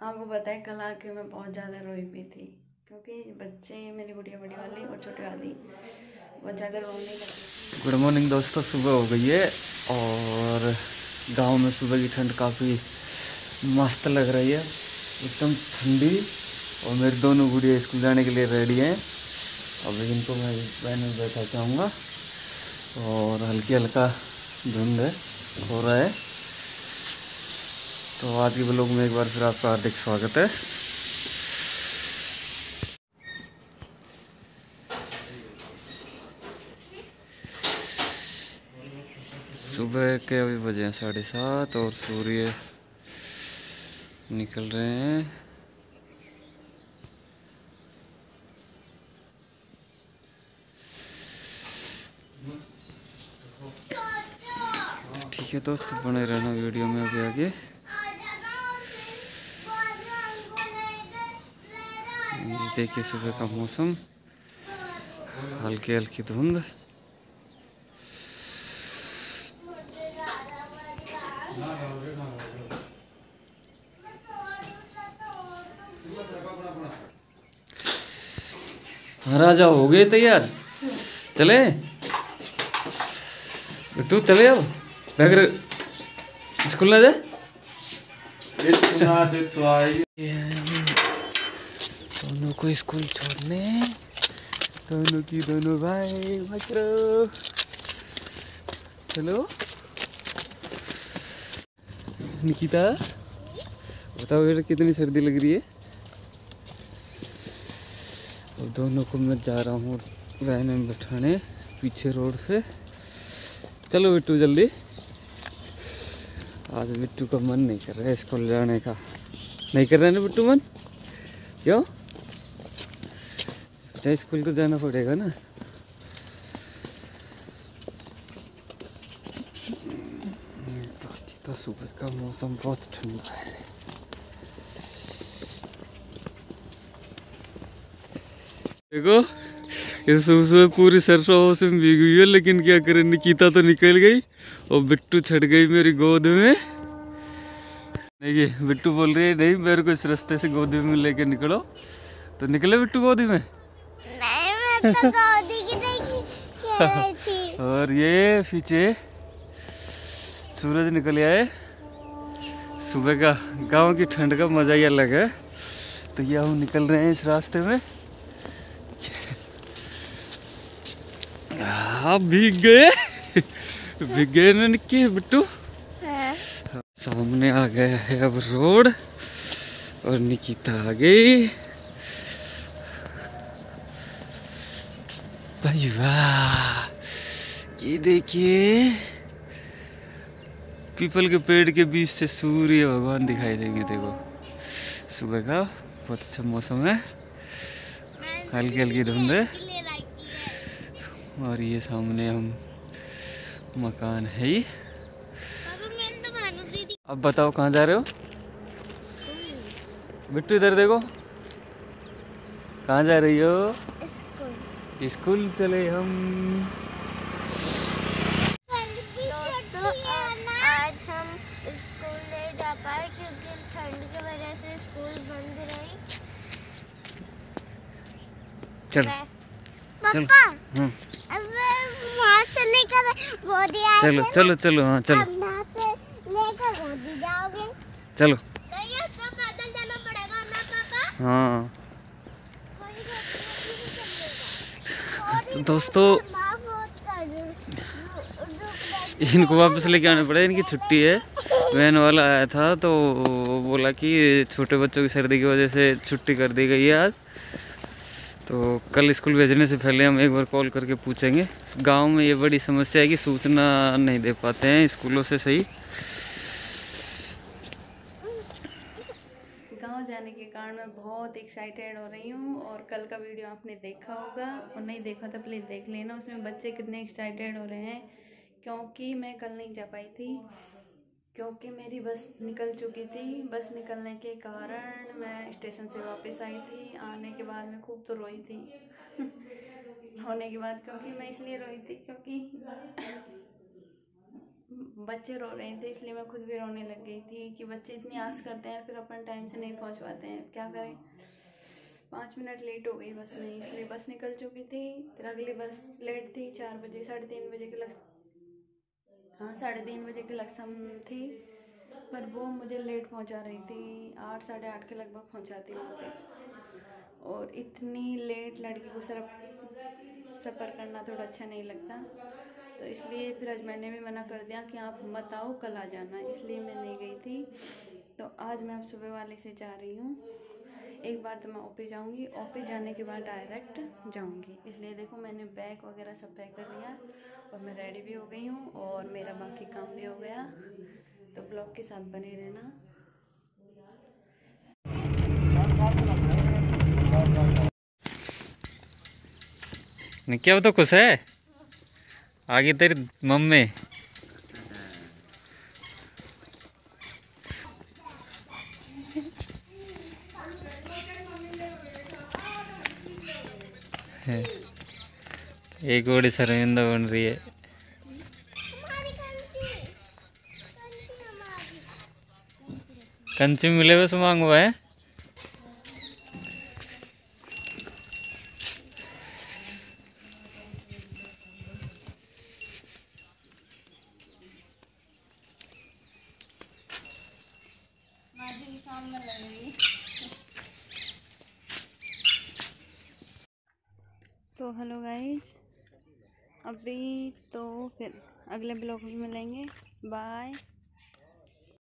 आपको पता है कल आके मैं बहुत ज़्यादा रोई भी थी, क्योंकि बच्चे मेरी गुड़िया बड़ी वाली और छोटी वाली, बहुत ज़्यादा रोने लगी गुड मॉर्निंग दोस्तों, सुबह हो गई है और गाँव में सुबह की ठंड काफ़ी मस्त लग रही है, एकदम ठंडी और मेरे दोनों गुड़िया स्कूल जाने के लिए रेडी हैं। अब इनको मैं वैन में बैठा चाहूँगा और हल्की हल्का धुंध है हो रहा है। तो आज के ब्लॉग में एक बार फिर आपका हार्दिक स्वागत है। सुबह के अभी बजे हैं साढ़े सात और सूर्य निकल रहे हैं। ठीक है दोस्त, बने रहना वीडियो में अभी आगे। देखिए सुबह का मौसम। हल्की हल्की धुंध। राजा हो गए तैयार। चले? तू चले अब। बैग रख- स्कूल ना जाए दोनों को स्कूल छोड़ने। दोनों की दोनों भाई करो चलो निकिता, बताओ बेटा, कितनी सर्दी लग रही है? और दोनों को मैं जा रहा हूँ वैन में बैठाने, पीछे रोड पे। चलो बिट्टू, जल्दी। आज बिट्टू का मन नहीं कर रहा है स्कूल जाने का। नहीं कर रहा है ना बिट्टू मन? क्यों? बेटा स्कूल तो जाना पड़ेगा ना। तो सुबह का मौसम बहुत ठंडा है। देखो, ये सुबह सुबह पूरी सरसों में भीग हुई है, लेकिन क्या करें, निकिता तो निकल गई और बिट्टू छट गई मेरी गोद में। देखिए बिट्टू बोल रही है, नहीं, मेरे को इस रास्ते से गोदी में लेके निकलो। तो निकले बिट्टू गोदी में? नहीं मैं तो गोदी की देखी थी और ये पीछे सूरज निकल आए सुबह का गाँव की ठंड का मज़ा ही अलग है। तो ये हम निकल रहे हैं इस रास्ते में। आप भीग गए। भीग गए ना निक्के बिट्टू। हाँ। सामने आ गया है अब रोड और निकिता आ गई। भाई वाह। ये देखिए। पीपल के पेड़ के बीच से सूर्य भगवान दिखाई देंगे, देखो। सुबह का बहुत अच्छा मौसम है। हल्की हल्की धुंध है। और ये सामने हम मकान है ही। अब बताओ कहाँ जा रहे हो? बिट्टू इधर देखो। कहाँ जा रही हो? स्कूल चले हम। दोस्तों आज हम स्कूल नहीं जा पाए क्योंकि ठंड की वजह से स्कूल बंद रही। चलो। चलो। पापा हाँ। अब वहाँ से लेकर गोदी चलो चलो चलो हाँ चलो। लेकर गोदी जाओगे। चलो। तो ये सब पड़ेगा ना पापा? हाँ कोई गोदी नहीं चलेगा दोस्तों, इनको वापस लेके आना पड़ा, इनकी छुट्टी है। वैन वाला आया था तो बोला कि छोटे बच्चों की सर्दी की वजह से छुट्टी कर दी गई है आज। तो कल स्कूल भेजने से पहले हम एक बार कॉल करके पूछेंगे। गाँव में ये बड़ी समस्या है कि सूचना नहीं दे पाते हैं स्कूलों से सही गाँव जाने के कारण मैं बहुत एक्साइटेड हो रही हूँ और कल का वीडियो आपने देखा होगा। और नहीं देखा तो प्लीज़ देख लेना। उसमें बच्चे कितने एक्साइटेड हो रहे हैं, क्योंकि मैं कल नहीं जा पाई थी। क्योंकि मेरी बस निकल चुकी थी। बस निकलने के कारण मैं स्टेशन से वापस आई थी। आने के बाद मैं खूब तो रोई थी। होने के बाद, क्योंकि मैं इसलिए रोई थी, क्योंकि बच्चे रो रहे थे, इसलिए मैं खुद भी रोने लग गई थी कि बच्चे इतनी आस करते हैं, फिर अपन टाइम से नहीं पहुँच पाते हैं। क्या करें? पाँच मिनट लेट हो गई बस में, इसलिए बस निकल चुकी थी। फिर अगली बस लेट थी, चार बजे, साढ़े तीन बजे के लग हाँ साढ़े तीन बजे के लक्षम थी। पर वो मुझे लेट पहुँचा रही थी, आठ, साढ़े आठ के लगभग पहुंचाती वहाँ पे। और इतनी लेट लड़की को सर सफ़र करना थोड़ा अच्छा नहीं लगता। तो इसलिए फिर आज मैंने भी मना कर दिया कि आप मत आओ, कल आ जाना। इसलिए मैं नहीं गई थी। तो आज मैं अब सुबह वाले से जा रही हूँ। एक बार तो मैं ऑफ़िस जाऊँगी। ऑफ़िस जाने के बाद डायरेक्ट जाऊँगी। इसलिए देखो, मैंने बैग वगैरह सब पैक कर लिया और मैं रेडी भी हो गई हूँ और मेरा बाकी काम भी हो गया। तो ब्लॉग के साथ बने रहना। क्या वो तो खुश है? आगे तेरी मम्मी। एक बड़ी शर्मिंदा बन रही है। कंची मिले बस मांगवा है? तो हेलो गाइज़ अभी तो फिर अगले ब्लॉग में मिलेंगे। बाय।